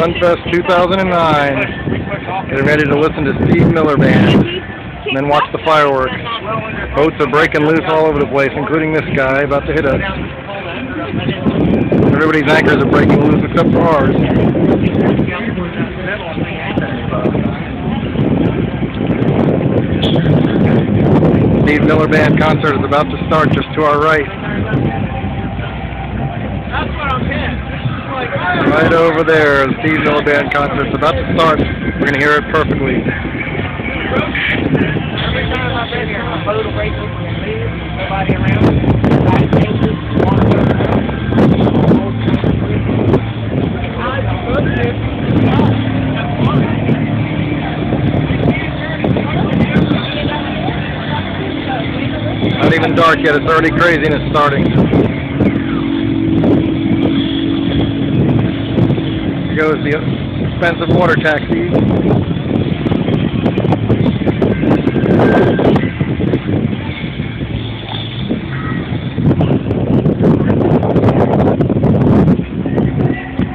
Sunfest 2009. Getting ready to listen to Steve Miller Band. And then watch the fireworks. Boats are breaking loose all over the place, including this guy about to hit us. Everybody's anchors are breaking loose except for ours. Steve Miller Band concert is about to start just to our right. Right over there, the Steve Miller Band concert is about to start. We're going to hear it perfectly. Not even dark yet, it's already craziness starting. Here goes the expensive water taxi.